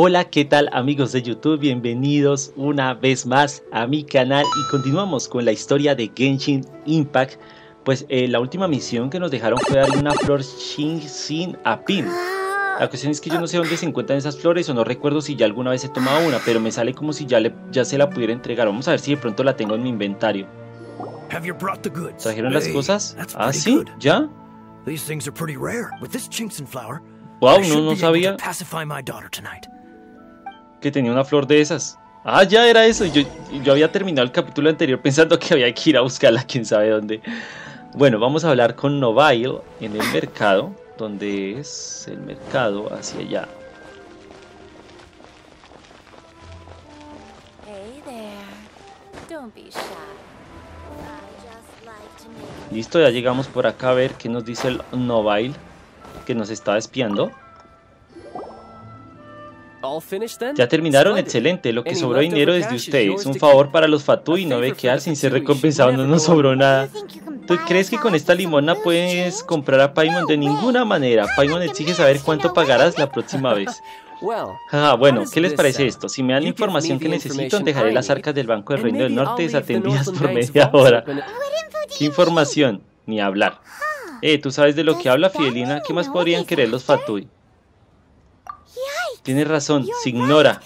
Hola, ¿qué tal amigos de YouTube? Bienvenidos una vez más a mi canal y continuamos con la historia de Genshin Impact. Pues eh, la última misión que nos dejaron fue darle una flor Shin a Pin. La cuestión es que yo no sé dónde se encuentran esas flores o no recuerdo si ya alguna vez he tomado una, pero me sale como si ya, le, ya se la pudiera entregar. Vamos a ver si de pronto la tengo en mi inventario. ¿Trajeron las cosas? Ah, sí, ¿ya? Wow, no, no sabía que tenía una flor de esas. Ah, ya era eso. Yo, yo había terminado el capítulo anterior pensando que había que ir a buscarla, quién sabe dónde. Bueno, vamos a hablar con Novile en el mercado. ¿Dónde es el mercado? Hacia allá. Listo, ya llegamos por acá a ver qué nos dice el Novile que nos está espiando. Ya terminaron, excelente. Lo que sobró dinero es de ustedes. Un favor para los Fatui no debe quedar sin ser recompensado. No nos sobró nada. ¿Tú crees que con esta limona puedes comprar a Paimon? De ninguna manera. Paimon exige saber cuánto pagarás la próxima vez. Ah, bueno, ¿qué les parece esto? Si me dan la información que necesito, dejaré las arcas del Banco del Reino del Norte desatendidas por media hora. ¿Qué información? Ni hablar. Eh, ¿tú sabes de lo que habla Fidelina? ¿Qué más podrían querer los Fatui? Tienes razón, se ignora.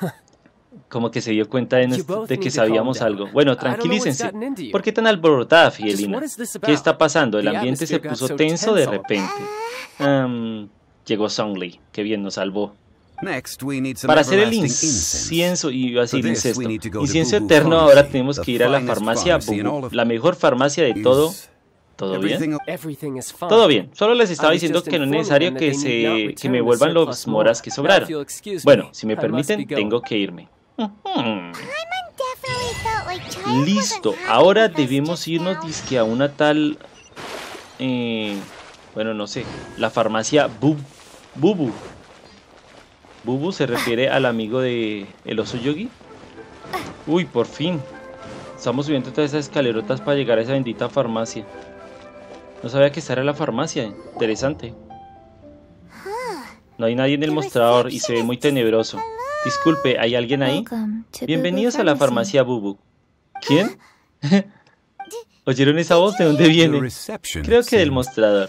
Como que se dio cuenta de, que sabíamos algo. Bueno, tranquilícense. ¿Por qué tan alborotada, Fidelina? ¿Qué está pasando? El ambiente se puso tenso de repente. llegó Songli. Qué bien nos salvó. Para hacer el incienso, y así incesto, incienso eterno, ahora tenemos que ir a la farmacia la mejor farmacia de todo ¿Todo bien? Todo bien. Solo les estaba diciendo que no es necesario que, se, que me vuelvan los moras que sobraron. Bueno, si me permiten, tengo que irme. Listo. Ahora debemos irnos disque a una tal... Eh, bueno, no sé. La farmacia Bub, Bubu. Bubu se refiere al amigo de el oso yogi. Uy, por fin. Estamos subiendo todas esas escalerotas para llegar a esa bendita farmacia. No sabía que esta era la farmacia. Interesante. No hay nadie en el mostrador y se ve muy tenebroso. Disculpe, ¿hay alguien ahí? Bienvenidos a la farmacia Bubu. ¿Quién? ¿Oyeron esa voz? ¿De dónde viene? Creo que del mostrador.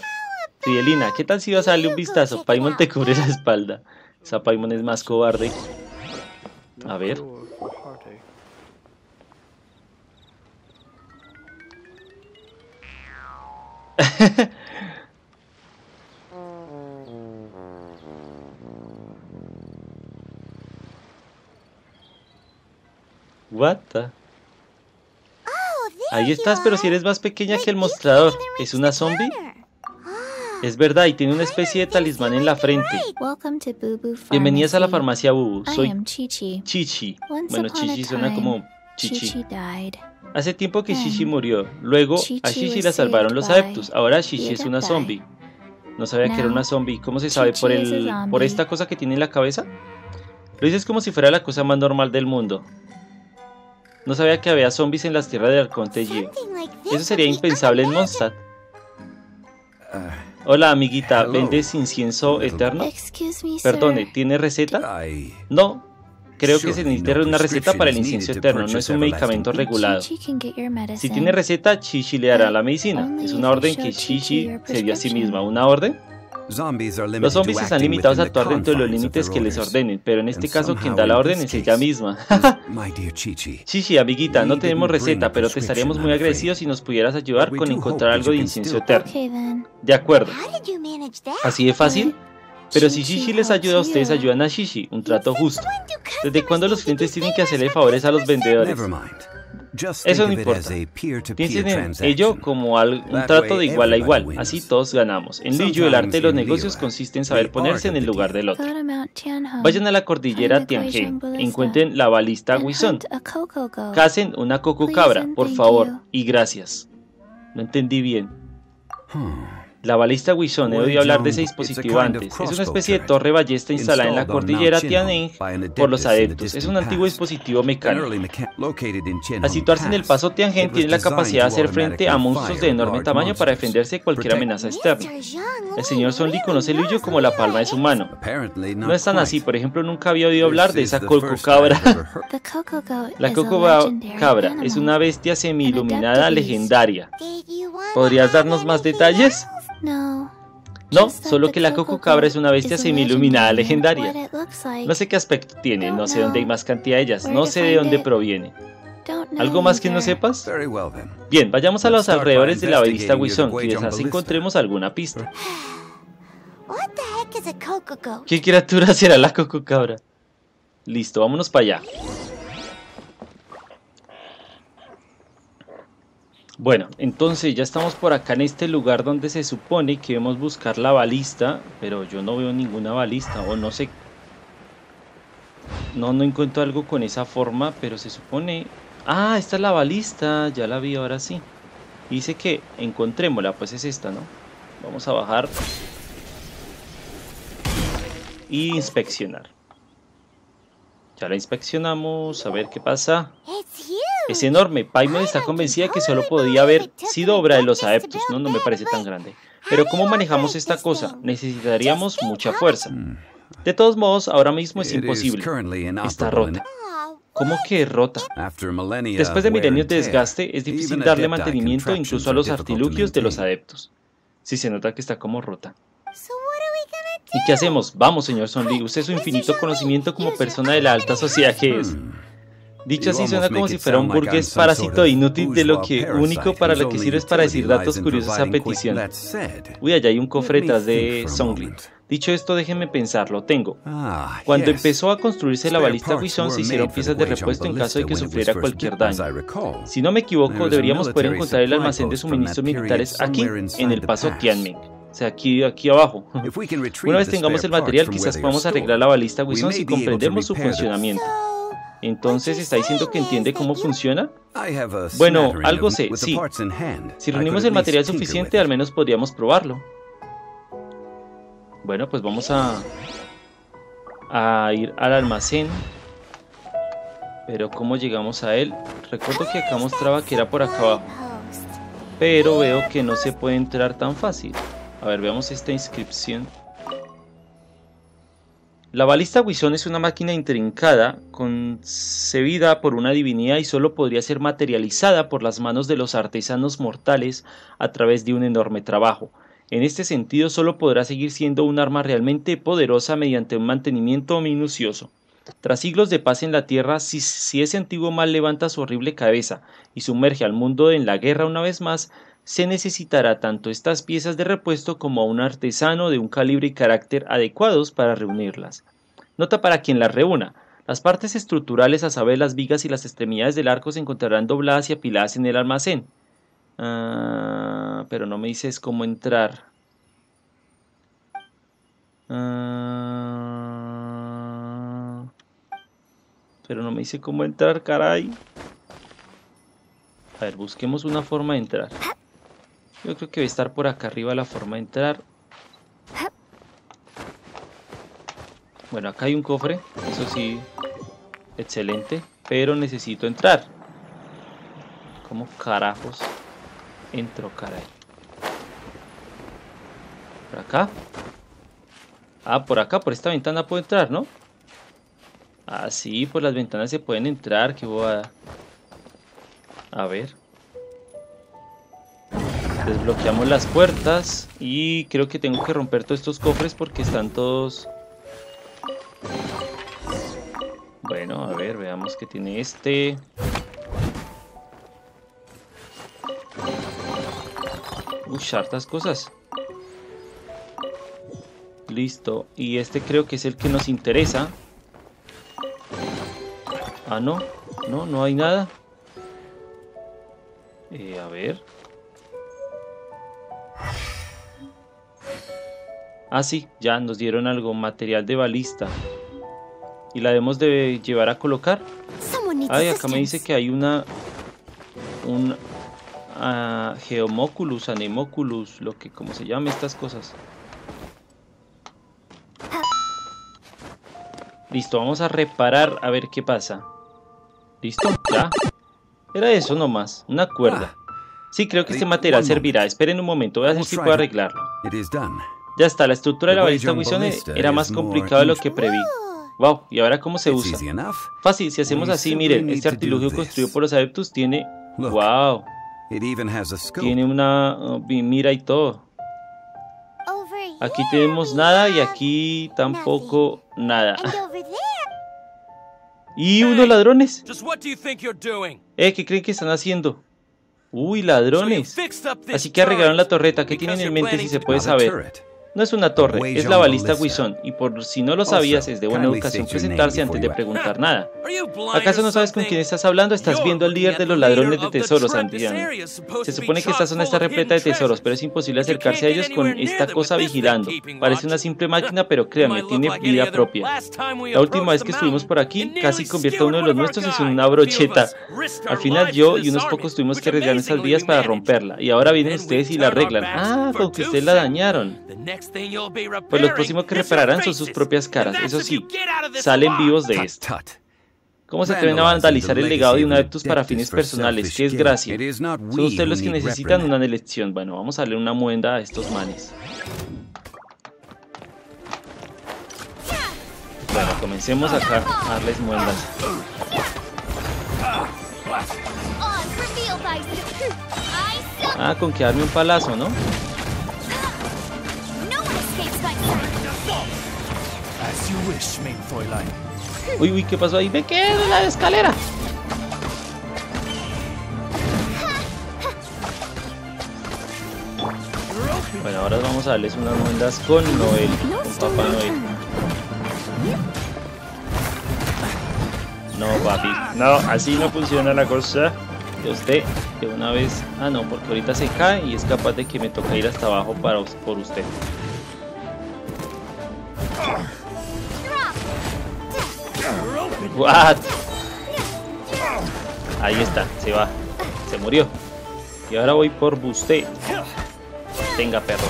Fidelina, ¿qué tal si vas a darle un vistazo? Paimon te cubre la espalda. Esa Paimon es más cobarde. A ver. What Ahí estás, pero si eres más pequeña que el mostrador. ¿Es una zombie? Es verdad, y tiene una especie de talismán en la frente. Bienvenidas a la farmacia Bubu. Soy Chichi. Bueno, Chichi suena como Chichi. Hace tiempo que Shishi murió. Luego a Shishi la salvaron los adeptos. Ahora Shishi es una zombie. No sabía que era una zombie. ¿Cómo se sabe? ¿Por, el, ¿Por esta cosa que tiene en la cabeza? Lo dices como si fuera la cosa más normal del mundo. No sabía que había zombies en las tierras de Arconte Eso sería impensable en Mondstadt. Uh, Hola amiguita, ¿vendes incienso eterno? Perdone, ¿tiene receta? No, Creo que se necesita una receta para el incienso eterno, no es un medicamento regulado. Si tiene receta, Chichi le dará la medicina. Es una orden que Chichi se dio a sí misma. ¿Una orden? Los zombies están limitados a actuar dentro de los límites que les ordenen, pero en este caso quien da la orden es ella misma. Chichi, amiguita, no tenemos receta, pero te estaríamos muy agradecidos si nos pudieras ayudar con encontrar algo de incienso eterno. De acuerdo. ¿Así de fácil? Pero si Shishi les ayuda, ustedes ayudan a Shishi, un trato justo. ¿Desde cuándo los clientes tienen que hacerle favores a los vendedores? Eso no importa. Piensen en ello como un trato de igual a igual, así todos ganamos. En Liyu, el arte de los negocios consiste en saber ponerse en el lugar del otro. Vayan a la cordillera Tianhe, encuentren la balista Wison. Casen una coco cabra, por favor, y gracias. No entendí bien. La balista Wison, he oído hablar de ese dispositivo antes. Es una especie de torre ballesta instalada en la cordillera Tianeng por los adeptos. Es un antiguo dispositivo mecánico. Al situarse en el paso Tiangen, tiene la capacidad de hacer frente a monstruos de enorme tamaño para defenderse de cualquier amenaza externa. El señor Sonli conoce el huyo como la palma de su mano. No es tan así, por ejemplo, nunca había oído hablar de esa coco cabra. La coco cabra es una bestia semi-iluminada legendaria. ¿Podrías darnos más detalles? No. No, solo que la Coco Cabra es una bestia semi-iluminada legendaria. No sé qué aspecto tiene, no sé dónde hay más cantidad de ellas, no sé de dónde proviene. ¿Algo más que no sepas? Bien, vayamos a los alrededores de la balista Wison, quizás encontremos alguna pista. ¿Qué criatura será la Coco Cabra? Listo, vámonos para allá. Bueno, entonces ya estamos por acá en este lugar donde se supone que debemos buscar la balista, pero yo no veo ninguna balista, o no sé. No, no encuentro algo con esa forma, pero se supone... Ah, esta es la balista, ya la vi ahora sí. Dice que encontrémosla, pues es esta, ¿no? Vamos a bajar. Y inspeccionar. Ya la inspeccionamos, a ver qué pasa. Es enorme. Paimon está convencida que solo podía haber sido obra de los adeptos. No, no me parece tan grande. Pero ¿cómo manejamos esta cosa? Necesitaríamos mucha fuerza. De todos modos, ahora mismo es imposible. Está rota. ¿Cómo que rota? Después de milenios de desgaste, es difícil darle mantenimiento incluso a los artilugios de los adeptos. Si se nota que está como rota. ¿Y qué hacemos? Vamos, señor Sonli, use su infinito conocimiento como persona de la alta sociedad que es. Dicho así suena como si fuera un burgués parásito inútil de lo que único para lo que sirve es para decir datos curiosos a petición. Uy, allá hay un cofre detrás de Songli. Dicho esto, déjenme pensar, lo tengo. Ah, Cuando empezó a construirse la balista Wison, se hicieron piezas de repuesto en caso de que sufriera cualquier daño. Si no me equivoco, deberíamos poder encontrar el almacén de suministros militares aquí, en el paso Tianmen. O sea, aquí, aquí abajo. Una vez tengamos el material, quizás podamos arreglar la balista Wison si comprendemos su funcionamiento. Entonces, ¿está diciendo que entiende cómo funciona? Bueno, algo sé, sí. Si reunimos el material suficiente, al menos podríamos probarlo. Bueno, pues vamos a, a ir al almacén. Pero ¿cómo llegamos a él? Recuerdo que acá mostraba que era por acá abajo. Pero veo que no se puede entrar tan fácil. A ver, veamos esta inscripción. La balista Wison es una máquina intrincada, concebida por una divinidad y solo podría ser materializada por las manos de los artesanos mortales a través de un enorme trabajo. En este sentido, solo podrá seguir siendo un arma realmente poderosa mediante un mantenimiento minucioso. Tras siglos de paz en la Tierra, si, si ese antiguo mal levanta su horrible cabeza y sumerge al mundo en la guerra una vez más, se necesitará tanto estas piezas de repuesto como a un artesano de un calibre y carácter adecuados para reunirlas. Nota para quien las reúna. Las partes estructurales, a saber las vigas y las extremidades del arco, se encontrarán dobladas y apiladas en el almacén. Ah, pero no me dices cómo entrar. Ah, pero no me dice cómo entrar, caray. A ver, busquemos una forma de entrar. Yo creo que debe estar por acá arriba la forma de entrar. Bueno, acá hay un cofre. Eso sí, excelente. Pero necesito entrar. ¿Cómo carajos entro, caray? ¿Por acá? Ah, por acá, por esta ventana puedo entrar, ¿no? Ah, sí, por las ventanas se pueden entrar. Qué bobada. A ver. Desbloqueamos las puertas y creo que tengo que romper todos estos cofres porque están todos... Bueno, a ver, veamos que tiene este. Uy, hartas cosas. Listo. Y este creo que es el que nos interesa. Ah, no. No, no hay nada. Eh, a ver. Ah, sí, ya nos dieron algo, material de balista. ¿Y la debemos de llevar a colocar? Ay, acá me dice que hay una... Un... a Geomoculus, Anemoculus, lo que como se llame estas cosas. Listo, vamos a reparar a ver qué pasa. ¿Listo? ¿Ya? Era eso nomás, una cuerda. Sí, creo que este material servirá. Esperen un momento, voy a ver si puedo arreglarlo. Ya está, la estructura de la balista Wison era más complicado de lo que preví. Wow, ¿y ahora cómo se usa? Fácil, si hacemos así, miren, este artilugio construido por los adeptos tiene... Wow. Tiene una mira y todo. Aquí tenemos nada y aquí tampoco nada. ¿Y unos ladrones? Eh, ¿qué creen que están haciendo? Uy, ladrones. Así que arreglaron la torreta. ¿Qué tienen en mente si se puede saber? No es una torre, es la balista Wison, y por si no lo sabías, es de buena educación presentarse antes de preguntar nada. ¿Acaso no sabes con quién estás hablando? Estás viendo al líder de los ladrones de tesoros, Antiano. Se supone que esta zona está repleta de tesoros, pero es imposible acercarse a ellos con esta cosa vigilando. Parece una simple máquina, pero créanme, tiene vida propia. La última vez que estuvimos por aquí, casi convierte a uno de los nuestros en una brocheta. Al final yo y unos pocos tuvimos que arriesgar esas vías para romperla, y ahora vienen ustedes y la arreglan. Ah, con que ustedes la dañaron. Pues los próximos que repararán son sus propias caras. Eso sí, salen vivos de esto. ¿Cómo se atreven a vandalizar el legado de un adeptus para fines personales? ¿Qué es gracia? Son ustedes los que necesitan una elección. Bueno, vamos a darle una muenda a estos manes. Bueno, comencemos acá a darles muendas. Ah, con que darme un palazo, ¿no? Uy, uy, ¿qué pasó ahí? ¡Me quedé en la escalera! Bueno, ahora vamos a darles unas muendas con Noel, con Papá Noel. No, papi. No, así no funciona la cosa. De usted, de una vez... Ah, no, porque ahorita se cae y es capaz de que me toca ir hasta abajo para, por usted. What? Ahí está, se va. Se murió. Y ahora voy por Busté. Tenga perro.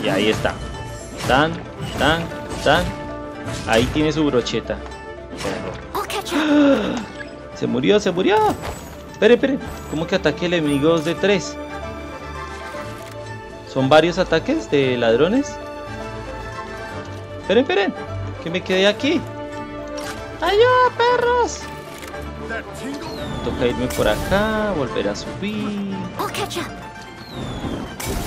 Y ahí está. Tan, tan, tan. Ahí tiene su brocheta. Se murió, se murió. Espere, espere. ¿Cómo que ataque enemigos de tres? ¿Son varios ataques de ladrones? Esperen, esperen. Que me quedé aquí. ¡Ayuda, perros! Toca irme por acá, volver a subir.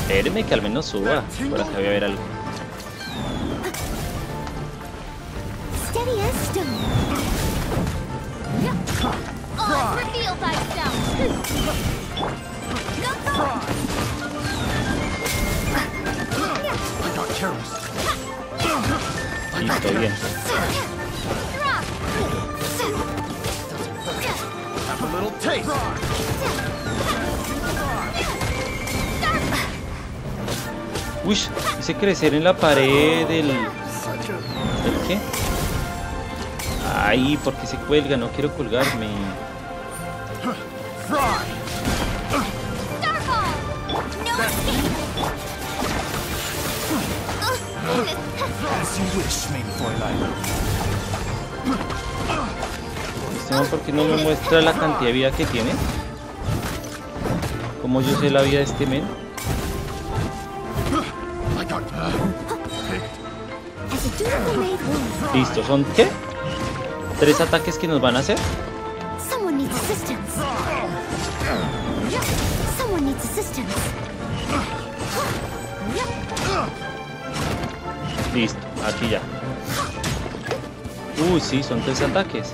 Espérenme que al menos suba. Por acá voy a ver algo. Listo, bien. Uy, hice crecer en la pared del... ¿El qué? Ay, porque se cuelga, no quiero colgarme. ¿Por qué no me muestra la cantidad de vida que tiene? ¿Cómo yo sé la vida de este men? Listo, ¿son qué? ¿Tres ataques que nos van a hacer? Listo, aquí ya. Uy, sí, son tres ataques.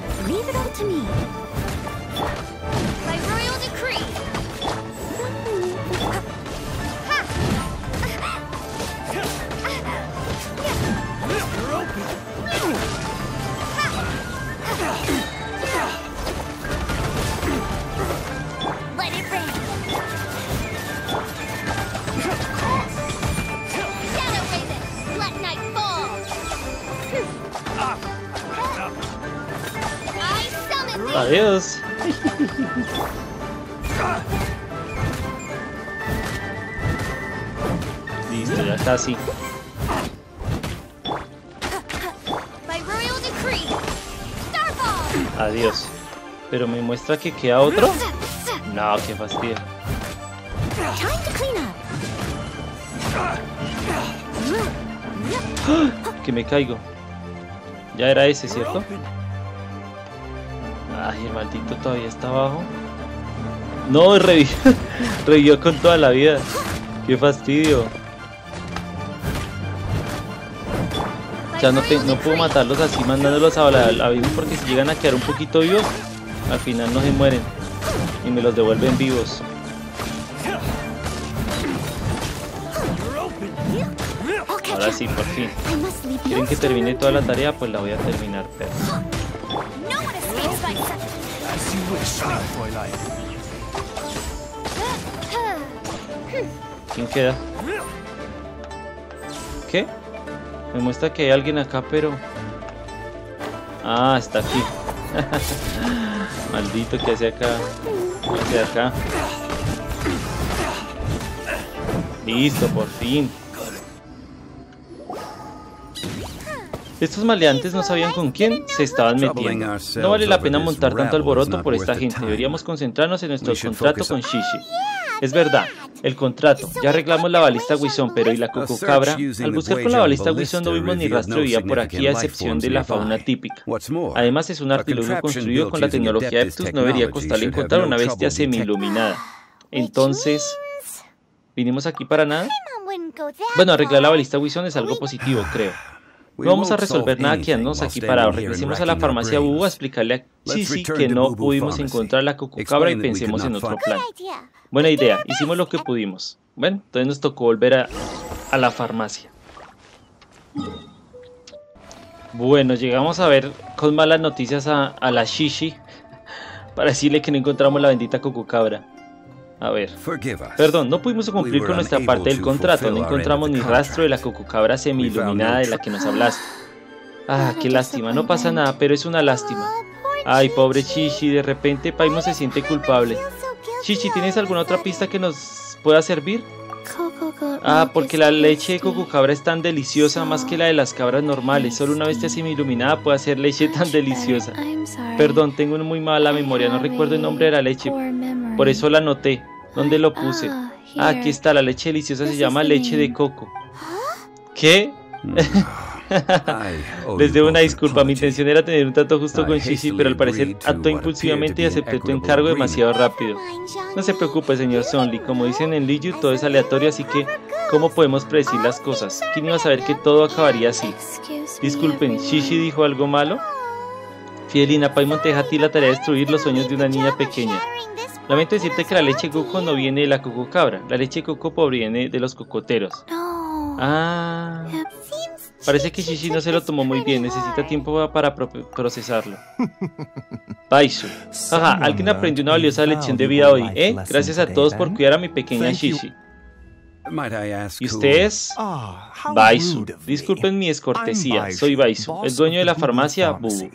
Adiós. Listo, ya casi. Adiós. Pero me muestra que queda otro. No, qué fastidio. Que me caigo. Ya era ese, ¿cierto? Ay, el maldito todavía está abajo. No, revivió, con toda la vida. Qué fastidio. Ya no, no puedo matarlos así mandándolos a la, vida porque si llegan a quedar un poquito vivos, al final no se mueren y me los devuelven vivos. Ahora sí, por fin. ¿Quieren que termine toda la tarea? Pues la voy a terminar, pero... ¿Quién queda? ¿Qué? Me muestra que hay alguien acá, pero... Ah, está aquí. Maldito que hace acá. ¿Qué hace acá? Listo, por fin. Estos maleantes no sabían con quién se estaban metiendo. No vale la pena montar tanto alboroto por esta gente. Deberíamos concentrarnos en nuestro contrato con Shishi. Es verdad, el contrato. Ya arreglamos la balista Wison, pero ¿y la Cabra? Al buscar con la balista Wison no vimos ni rastro de vida por aquí, a excepción de la fauna típica. Además, es un artilugio construido con la tecnología Eptus. No debería costarle encontrar una bestia semi-iluminada. Entonces, ¿vinimos aquí para nada? Bueno, arreglar la balista Wison es algo positivo, creo. No vamos a resolver nada quedándonos aquí parados. Regresemos a la farmacia Bubu a explicarle a Chichi que no pudimos encontrar la Cabra y pensemos en otro plan. Buena idea, hicimos lo que pudimos. Bueno, entonces nos tocó volver a, a la farmacia. Bueno, llegamos a ver con malas noticias a, a la Shishi para decirle que no encontramos la bendita Cabra. A ver. Perdón, no pudimos cumplir con nuestra parte del contrato. No encontramos ni rastro de la cococabra semi-iluminada de la que nos hablaste. Ah, qué lástima. No pasa nada, pero es una lástima. Ay, pobre Chichi. De repente Paimo se siente culpable. Chichi, ¿tienes alguna otra pista que nos pueda servir? Ah, porque la leche de cococabra es tan deliciosa más que la de las cabras normales. Solo una bestia semi-iluminada puede hacer leche tan deliciosa. Perdón, tengo una muy mala memoria. No recuerdo el nombre de la leche. Por eso la anoté. ¿Dónde lo puse? Ah, aquí está, la leche deliciosa se llama leche de coco. ¿Qué? Mm. Les debo una disculpa, mi intención era tener un trato justo con Shishi, pero al parecer actuó impulsivamente y acepté tu encargo demasiado rápido. No se preocupe, señor Sonly, como dicen en Liu, todo es aleatorio, así que ¿cómo podemos predecir las cosas? ¿Quién iba a saber que todo acabaría así? Disculpen, ¿Shishi dijo algo malo? Fidelina, Paimon te deja a ti la tarea de destruir los sueños de una niña pequeña. Lamento decirte que la leche de coco no viene de la coco cabra. La leche de coco proviene de los cocoteros. Ah. Parece que Shishi no se lo tomó muy bien. Necesita tiempo para procesarlo. Baisu. Jaja, alguien aprendió una valiosa lección de vida hoy, ¿eh? Gracias a todos por cuidar a mi pequeña Shishi. ¿Y ustedes? Baisu. Disculpen mi descortesía. Soy Baisu, el dueño de la farmacia Bubu.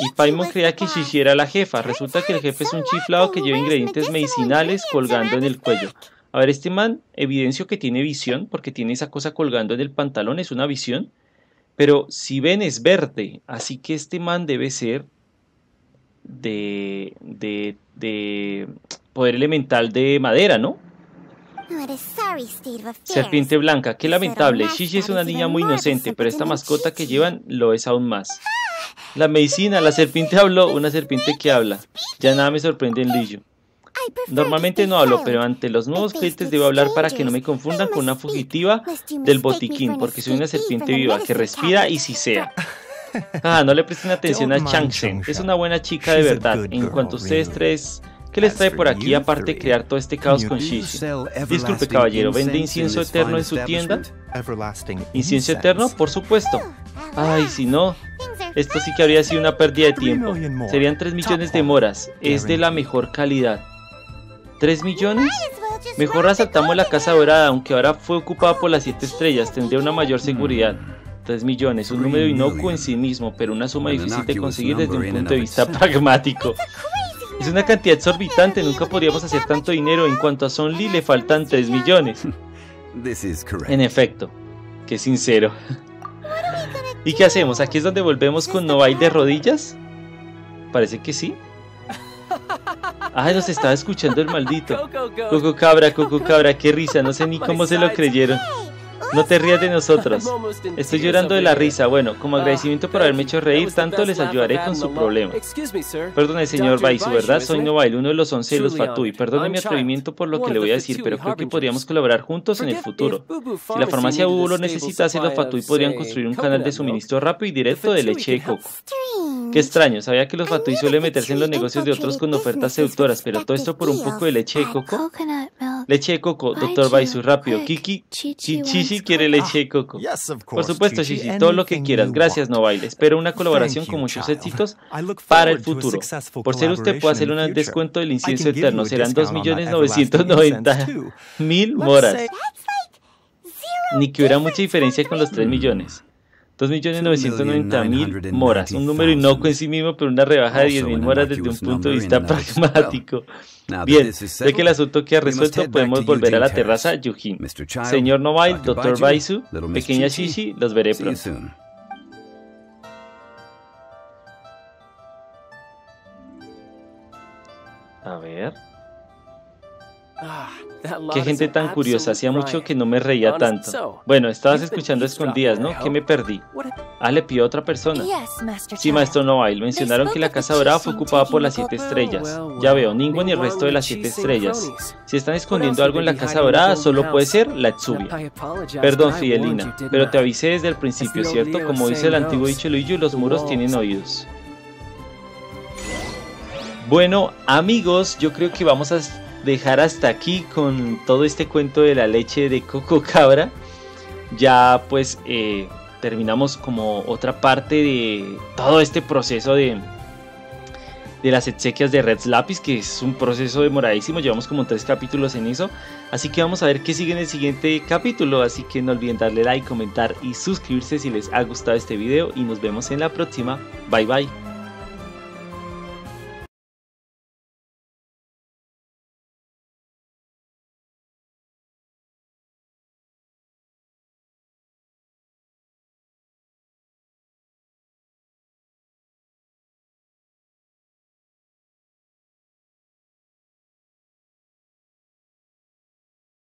Y Paimon creía que Shishi era la jefa. Resulta que el jefe es un chiflado que lleva ingredientes medicinales colgando en el cuello. A ver, este man evidencio que tiene visión, porque tiene esa cosa colgando en el pantalón, es una visión. Pero si ven es verde, así que este man debe ser de, de, de poder elemental de madera, ¿no? Serpiente blanca, qué lamentable. Shishi es una niña muy inocente, pero esta mascota que llevan lo es aún más. La medicina, la serpiente habló, una serpiente que habla. Ya nada me sorprende en Lillo. Normalmente no hablo, pero ante los nuevos clientes debo hablar para que no me confundan con una fugitiva del botiquín, porque soy una serpiente viva que respira y sisea. Ah, no le presten atención a Changsen, es una buena chica de verdad. En cuanto a ustedes tres, ¿qué les trae por aquí aparte de crear todo este caos con Shishi? Disculpe caballero, ¿vende incienso eterno en su tienda? ¿Incienso eterno? Por supuesto. Ay, si no, esto sí que habría sido una pérdida de tiempo. Serían 3 millones de moras. Es de la mejor calidad. ¿3 millones? Mejor asaltamos la Casa Dorada, aunque ahora fue ocupada por las 7 estrellas. Tendría una mayor seguridad. 3 millones, un número inocuo en sí mismo, pero una suma difícil de conseguir desde un punto de vista pragmático. Es una cantidad exorbitante, nunca podríamos hacer tanto dinero. En cuanto a Son Lee, le faltan 3 millones. En efecto, qué sincero. ¿Y qué hacemos? ¿Aquí es donde volvemos con Novai de rodillas? Parece que sí. Ah, nos estaba escuchando el maldito. Coco Cabra, Coco Cabra, qué risa, no sé ni cómo se lo creyeron. No te rías de nosotros. Estoy llorando de la risa. Bueno, como agradecimiento por haberme hecho reír tanto, les ayudaré con su problema. Perdone, señor Baisu, ¿verdad? Soy Novail, uno de los once de los Fatui. Perdone mi atrevimiento por lo que le voy a decir, pero creo que podríamos colaborar juntos en el futuro. Si la farmacia Bubu lo necesitase, los Fatui podrían construir un canal de suministro rápido y directo de leche de coco. Qué extraño, sabía que los Fatui suelen meterse en los negocios de otros con ofertas seductoras, pero todo esto por un poco de leche de coco. Leche de coco, doctor Baisu, rápido. Kiki, Chichi quiere leche de coco. Por supuesto, Chichi, todo lo que quieras. Gracias, Novail. Espero una colaboración con muchos éxitos para el futuro. Por ser usted, puede hacer un descuento del incienso eterno. Serán 2.990.000 moras. Ni que hubiera mucha diferencia con los 3 millones. 2.990.000 moras, un número inocuo en sí mismo, pero una rebaja de 10.000 moras desde un punto de vista pragmático. Bien, de que el asunto queda resuelto, podemos volver a la terraza Yujin. Señor Novail, Dr. Baisu, pequeña Shishi, los veré pronto. A ver. Ah, Qué gente tan curiosa, hacía mucho que no me reía tanto. Bueno, estabas escuchando escondidas, ¿no? ¿Qué me perdí? Ah, le pidió a otra persona. Sí, maestro Novail, mencionaron que la Casa Dorada fue ocupada por las siete estrellas. Ya veo, ninguno ni el resto de las siete estrellas. Si están escondiendo algo en la Casa Dorada, solo puede ser la Etsubia. Perdón, Fidelina, pero te avisé desde el principio, ¿cierto? Como dice el antiguo dicho Luigi, los muros tienen oídos. Bueno, amigos, yo creo que vamos a dejar hasta aquí con todo este cuento de la leche de coco cabra. Ya pues eh, terminamos como otra parte de todo este proceso de, de las exequias de Red Lapis, que es un proceso demoradísimo, llevamos como tres capítulos en eso, así que vamos a ver qué sigue en el siguiente capítulo, así que no olviden darle like, comentar y suscribirse si les ha gustado este video. Y nos vemos en la próxima, bye bye.